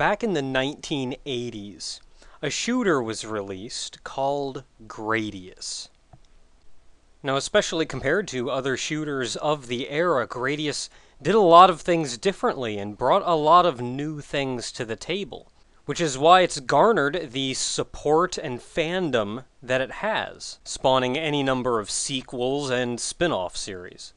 back in the 1980s, a shooter was released called Gradius. Now, especially compared to other shooters of the era, Gradius did a lot of things differently and brought a lot of new things to the table, which is why it's garnered the support and fandom that it has, spawning any number of sequels and spin off series.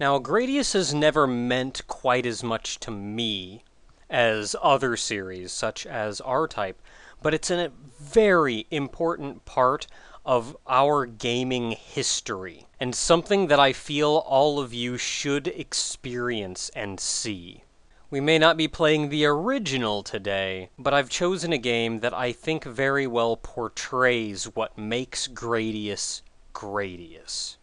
Now, Gradius has never meant quite as much to me as other series, such as R Type, but it's a very important part of our gaming history, and something that I feel all of you should experience and see. We may not be playing the original today, but I've chosen a game that I think very well portrays what makes Gradius Gradius.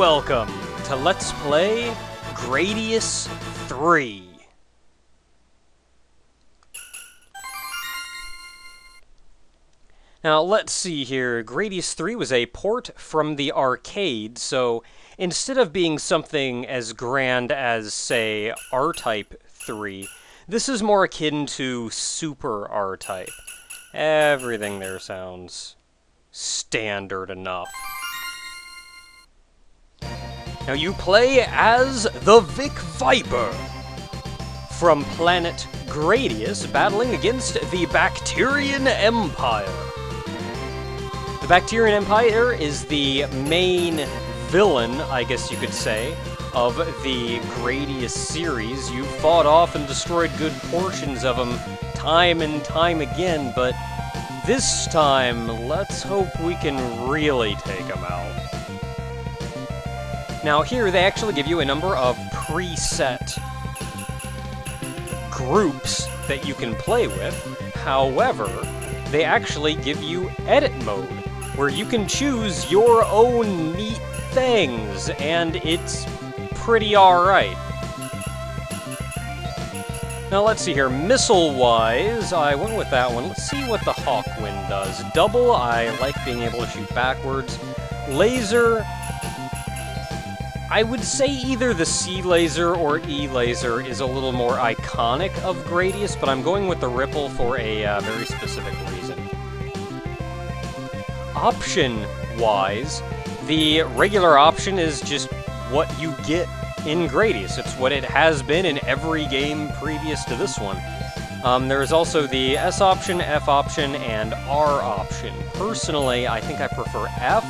Welcome to Let's Play Gradius 3. Now, let's see here. Gradius 3 was a port from the arcade, so instead of being something as grand as, say, R-Type 3, this is more akin to Super R-Type. Everything there sounds standard enough. Now you play as the Vic Viper from planet Gradius battling against the Bacterian Empire. The Bacterian Empire is the main villain, I guess you could say, of the Gradius series. You've fought off and destroyed good portions of them time and time again, but this time, let's hope we can really take them out. Now here they actually give you a number of preset groups that you can play with. However, they actually give you edit mode, where you can choose your own neat things, and it's pretty alright. Now let's see here, missile-wise, I went with that one. Let's see what the Hawkwind does. Double, I like being able to shoot backwards. Laser, I would say either the C laser or E laser is a little more iconic of Gradius, but I'm going with the Ripple for a uh, very specific reason. Option-wise, the regular option is just what you get in Gradius. It's what it has been in every game previous to this one. Um, there is also the S option, F option, and R option. Personally, I think I prefer F,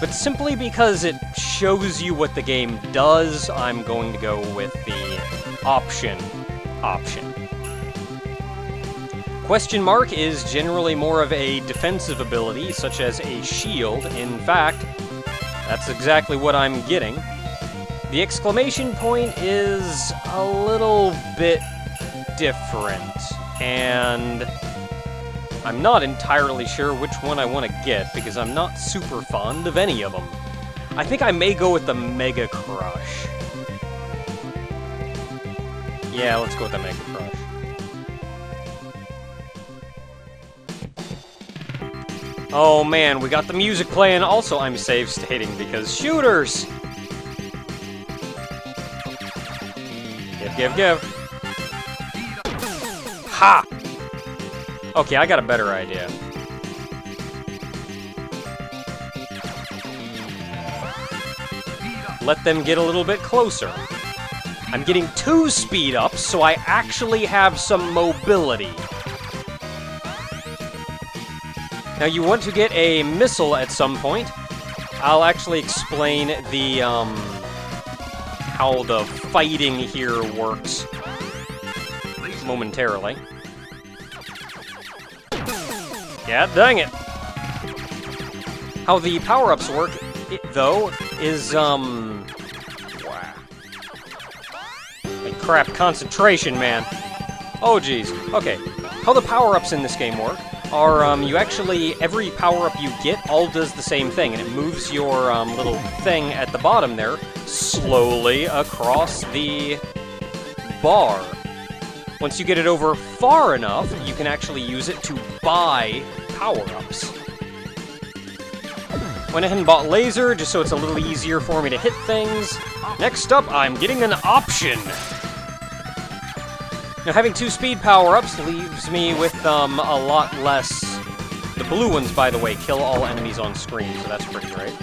but simply because it shows you what the game does, I'm going to go with the option option. Question mark is generally more of a defensive ability, such as a shield. In fact, that's exactly what I'm getting. The exclamation point is a little bit different, and I'm not entirely sure which one I want to get because I'm not super fond of any of them. I think I may go with the Mega Crush. Yeah, let's go with the Mega Crush. Oh man, we got the music playing. Also, I'm save stating because shooters! Give, give, give. Okay, I got a better idea. Let them get a little bit closer. I'm getting two speed ups, so I actually have some mobility. Now you want to get a missile at some point. I'll actually explain the, um, how the fighting here works momentarily. Yeah, dang it. How the power-ups work, it, though, is, um... Wow. Like, crap, concentration, man. Oh, jeez. Okay. How the power-ups in this game work are, um, you actually, every power-up you get all does the same thing, and it moves your, um, little thing at the bottom there slowly across the bar. Once you get it over far enough, you can actually use it to buy power-ups. Went ahead and bought laser, just so it's a little easier for me to hit things. Next up, I'm getting an option. Now, having two speed power-ups leaves me with um, a lot less... The blue ones, by the way, kill all enemies on screen, so that's pretty great.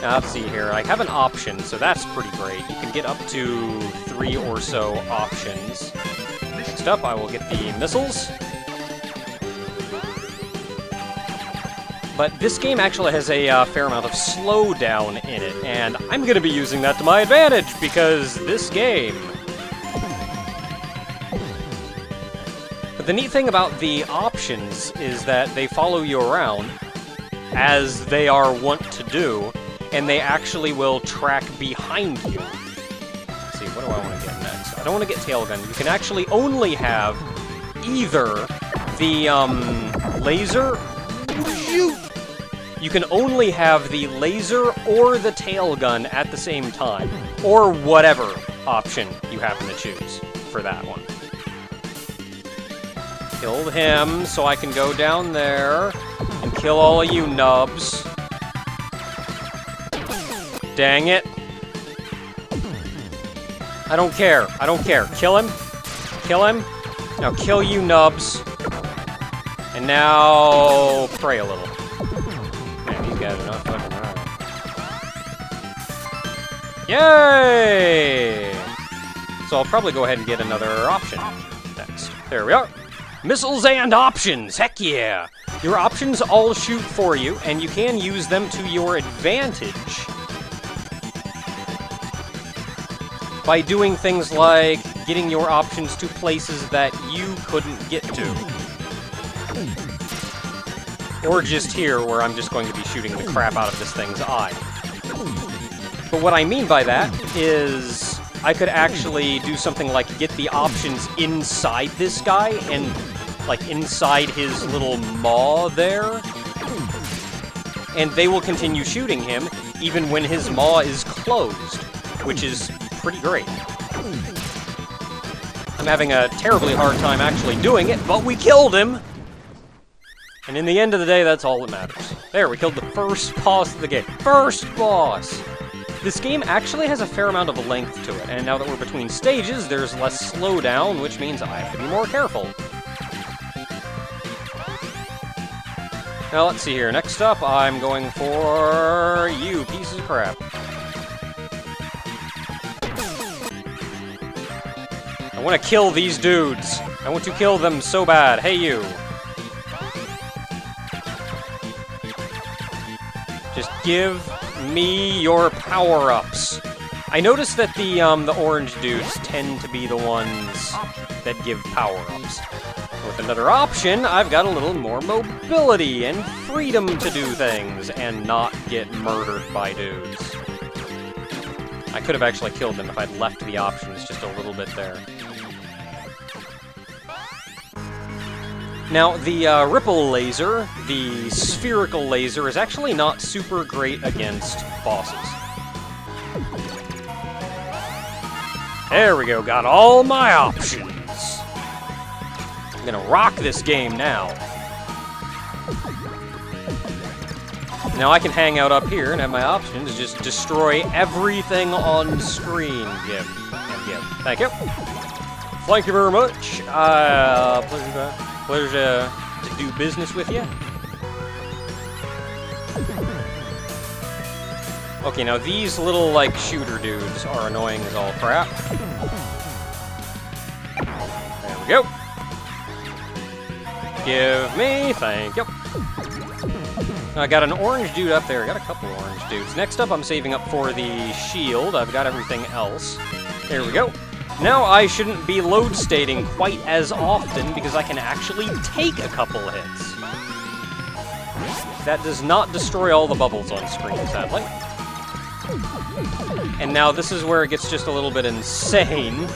Now, let's see here. I have an option, so that's pretty great. You can get up to three or so options. Next up, I will get the missiles. But this game actually has a uh, fair amount of slowdown in it, and I'm going to be using that to my advantage, because this game... But the neat thing about the options is that they follow you around, as they are wont to do, and they actually will track behind you. Don't want to get Tailgun. You can actually only have either the um, laser you can only have the laser or the tail gun at the same time, or whatever option you happen to choose for that one. Killed him, so I can go down there and kill all of you nubs. Dang it. I don't care. I don't care. Kill him. Kill him. Now kill you nubs. And now pray a little guys are not fucking around. Yay! So I'll probably go ahead and get another option next. There we are. Missiles and options! Heck yeah! Your options all shoot for you, and you can use them to your advantage. By doing things like getting your options to places that you couldn't get to. Or just here, where I'm just going to be shooting the crap out of this thing's eye. But what I mean by that is I could actually do something like get the options inside this guy and like inside his little maw there. And they will continue shooting him even when his maw is closed, which is pretty great. I'm having a terribly hard time actually doing it, but we killed him! And in the end of the day, that's all that matters. There, we killed the first boss of the game. First boss! This game actually has a fair amount of length to it, and now that we're between stages, there's less slowdown, which means I have to be more careful. Now, let's see here. Next up, I'm going for you pieces of crap. I want to kill these dudes. I want to kill them so bad. Hey, you. Just give me your power-ups. I noticed that the um, the orange dudes tend to be the ones that give power-ups. With another option, I've got a little more mobility and freedom to do things and not get murdered by dudes. I could have actually killed them if I'd left the options just a little bit there. Now, the uh, Ripple Laser, the spherical laser, is actually not super great against bosses. There we go, got all my options. I'm gonna rock this game now. Now I can hang out up here and have my options, just destroy everything on screen. And give. Thank you. Thank you very much. Uh, pleasure Pleasure to, do business with you. Okay, now these little, like, shooter dudes are annoying as all crap. There we go. Give me, thank you. I got an orange dude up there. I got a couple orange dudes. Next up, I'm saving up for the shield. I've got everything else. There we go. Now I shouldn't be load stating quite as often because I can actually take a couple hits. That does not destroy all the bubbles on screen, sadly. And now this is where it gets just a little bit insane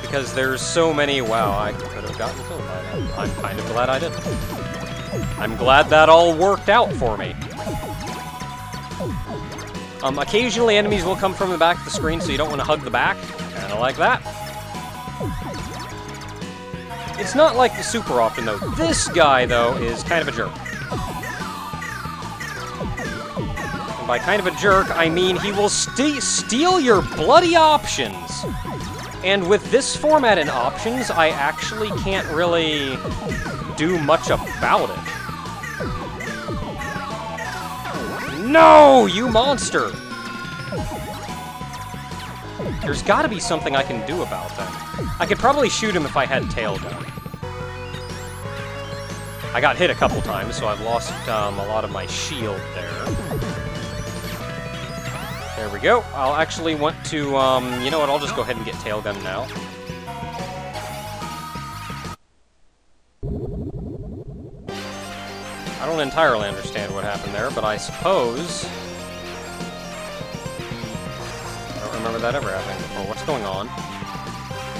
because there's so many... Wow, I could have gotten killed by that. I'm kind of glad I didn't. I'm glad that all worked out for me. Um, occasionally enemies will come from the back of the screen, so you don't want to hug the back. Kinda like that. It's not like the super often, though. This guy, though, is kind of a jerk. And by kind of a jerk, I mean he will st steal your bloody options. And with this format and options, I actually can't really do much about it. No, you monster! There's gotta be something I can do about that. I could probably shoot him if I had tail gun. I got hit a couple times, so I've lost um, a lot of my shield there. There we go. I'll actually want to, um, you know what, I'll just go ahead and get tail gun now. I don't entirely understand what happened there, but I suppose... that ever happening before. What's going on?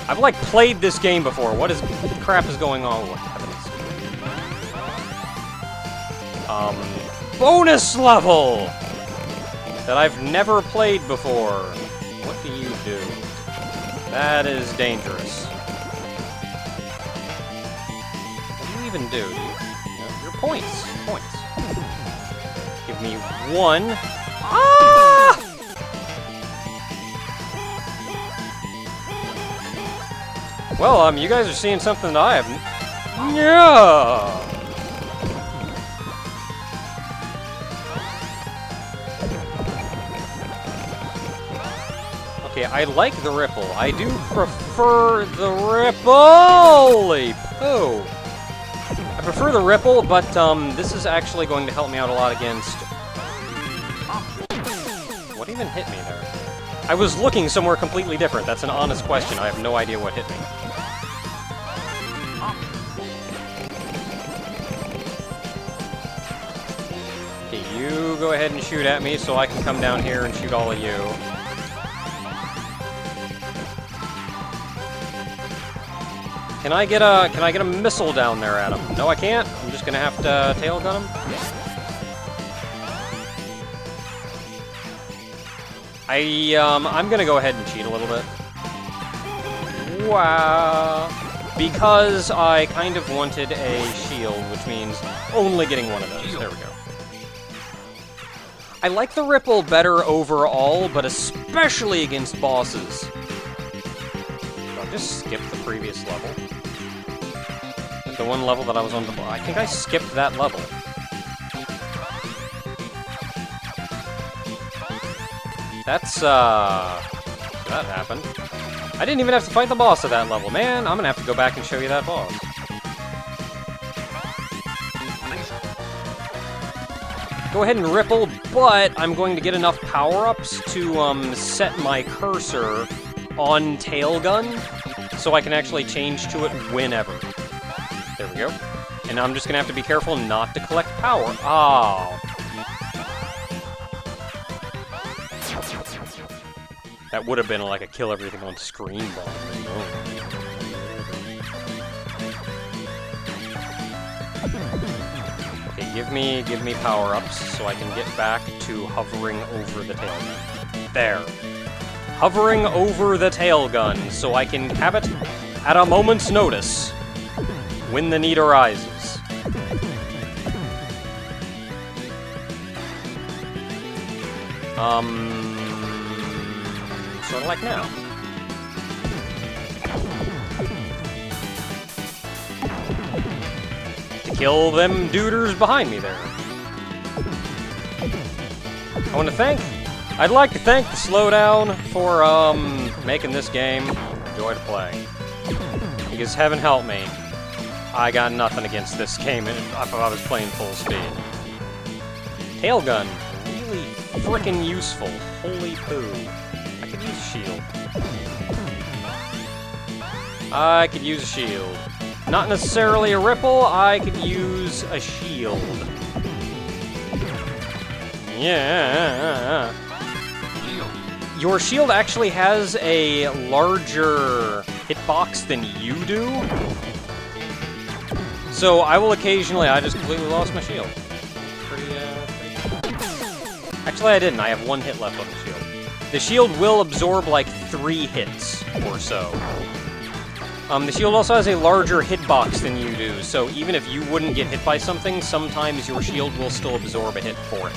I've, like, played this game before. What is... What crap is going on? What happens? Um... Bonus level! That I've never played before. What do you do? That is dangerous. What do you even do? do you, your points points. Give me one. Ah! Well, um, you guys are seeing something that I haven't. Yeah! Okay, I like the ripple. I do prefer the ripple! Holy poo! I prefer the Ripple, but um, this is actually going to help me out a lot against... What even hit me there? I was looking somewhere completely different. That's an honest question. I have no idea what hit me. Go ahead and shoot at me so I can come down here and shoot all of you. Can I get a can I get a missile down there at him? No, I can't. I'm just gonna have to tail gun him. I um I'm gonna go ahead and cheat a little bit. Wow. Because I kind of wanted a shield, which means only getting one of those. There we go. I like the Ripple better overall, but especially against bosses. I'll just skip the previous level the one level that I was on before. I think I skipped that level. That's, uh... That happened. I didn't even have to fight the boss at that level. Man, I'm gonna have to go back and show you that boss. Go ahead and ripple, but I'm going to get enough power-ups to um, set my cursor on tail gun so I can actually change to it whenever. There we go. And I'm just gonna have to be careful not to collect power. Oh. That would have been like a kill everything on screen bomb. Give me give me power-ups so I can get back to hovering over the tail gun. There. Hovering over the tail gun so I can have it at a moment's notice when the need arises. Um, sort of like now. Kill them duders behind me there. I want to thank, I'd like to thank the Slowdown for, um, making this game joy to play. Because heaven help me, I got nothing against this game if I was playing full speed. tail gun. Really freaking useful. Holy poo. I could use a shield. I could use a shield. Not necessarily a ripple, I could use a shield. Yeah. Your shield actually has a larger hitbox than you do. So I will occasionally, I just completely lost my shield. Pretty, uh, pretty... Actually, I didn't. I have one hit left on the shield. The shield will absorb like three hits or so. Um, the shield also has a larger hitbox than you do, so even if you wouldn't get hit by something, sometimes your shield will still absorb a hit for it.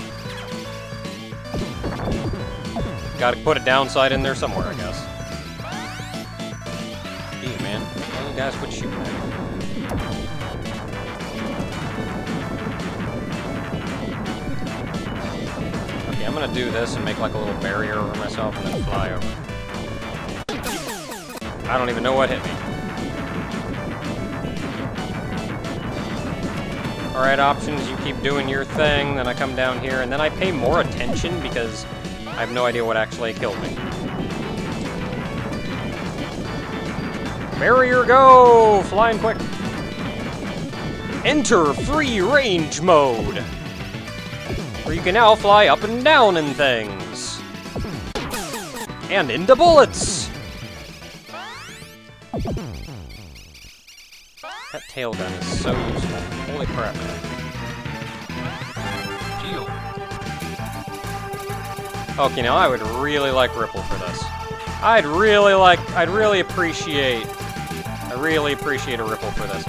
Gotta put a downside in there somewhere, I guess. Man. Well, guys, shooting at. Okay, I'm gonna do this and make like a little barrier over myself and then fly over. I don't even know what hit me. Alright, options, you keep doing your thing, then I come down here, and then I pay more attention because I have no idea what actually killed me. Barrier go! Flying quick! Enter free range mode! Where you can now fly up and down in things. And into bullets! That tail gun is so useful. Holy crap. Okay, now I would really like Ripple for this. I'd really like, I'd really appreciate, I really appreciate a Ripple for this.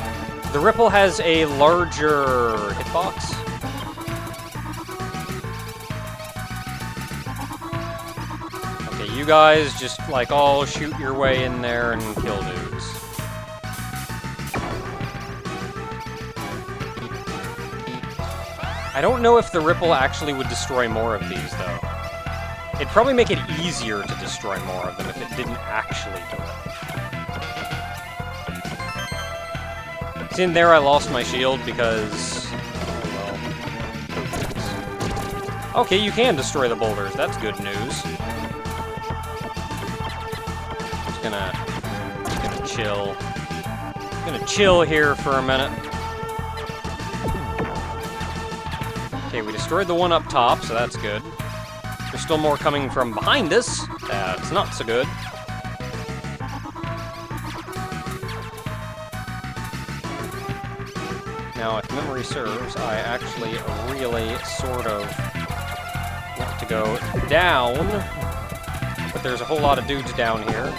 The Ripple has a larger hitbox. Okay, you guys just, like, all shoot your way in there and kill dudes. I don't know if the Ripple actually would destroy more of these, though. It'd probably make it easier to destroy more of them if it didn't actually do it. See, in there I lost my shield because... Oh, well. Okay, you can destroy the boulders. That's good news. Just gonna... Just gonna chill. Just gonna chill here for a minute. Destroyed the one up top, so that's good. There's still more coming from behind us. That's not so good. Now, if memory serves, I actually really sort of want to go down, but there's a whole lot of dudes down here.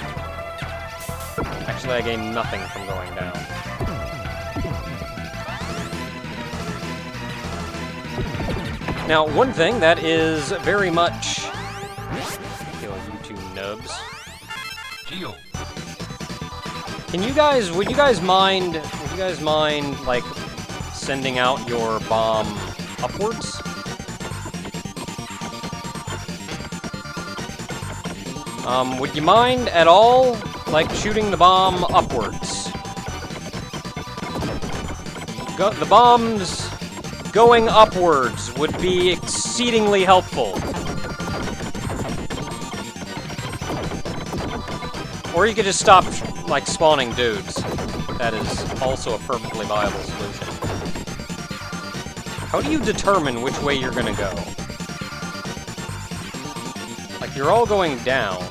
Actually, I gain nothing from going down. Now, one thing that is very much... Kill you two nubs. Geo. Can you guys, would you guys mind, would you guys mind, like, sending out your bomb upwards? Um, would you mind at all, like, shooting the bomb upwards? Go, the bombs going upwards would be exceedingly helpful. Or you could just stop, like, spawning dudes. That is also a perfectly viable solution. How do you determine which way you're gonna go? Like, you're all going down.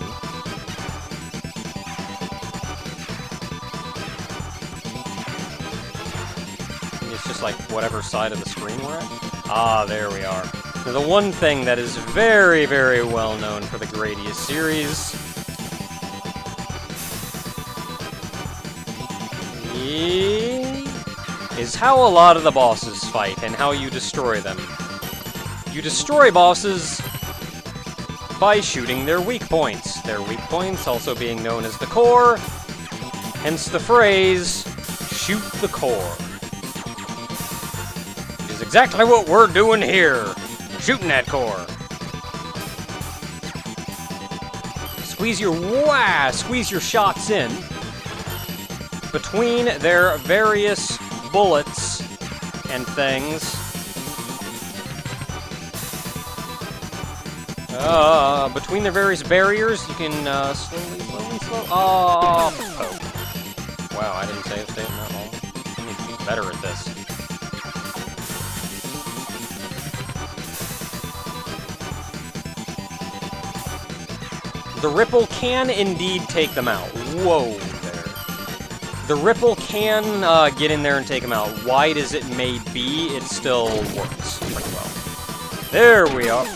Just like whatever side of the screen we're at. Ah, there we are. The one thing that is very, very well known for the Gradius series is how a lot of the bosses fight and how you destroy them. You destroy bosses by shooting their weak points. Their weak points also being known as the core, hence the phrase, shoot the core. Exactly what we're doing here, shooting that core. Squeeze your, wah, squeeze your shots in between their various bullets and things. Uh, between the various barriers, you can uh, slowly, slowly, slowly. Oh, poke. Wow, I didn't save state that long. I need to be better at this. The ripple can indeed take them out. Whoa there. The ripple can uh, get in there and take them out. Wide as it may be, it still works pretty well. There we are.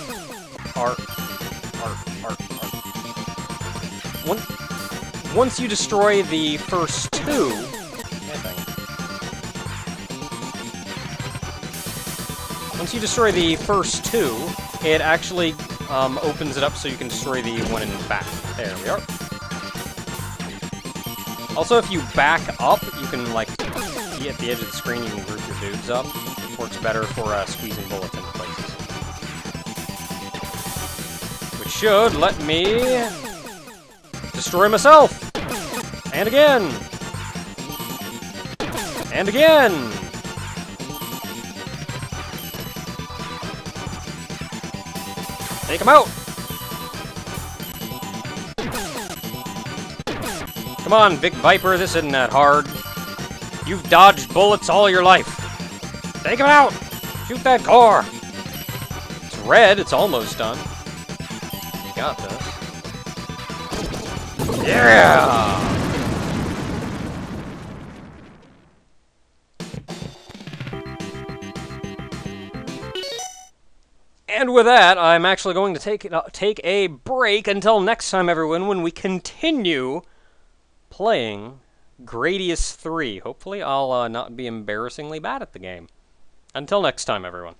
Once, once you destroy the first two... Once you destroy the first two, it actually um, opens it up so you can destroy the one in the back. There we are. Also, if you back up, you can, like, be at the edge of the screen, you can group your dudes up. Works better for uh, squeezing bullets into places. Which should let me destroy myself! And again! And again! Take him out! Come on, Vic Viper, this isn't that hard. You've dodged bullets all your life. Take him out! Shoot that core! It's red, it's almost done. You got this. Yeah! And with that, I'm actually going to take uh, take a break until next time, everyone, when we continue playing Gradius 3. Hopefully, I'll uh, not be embarrassingly bad at the game. Until next time, everyone.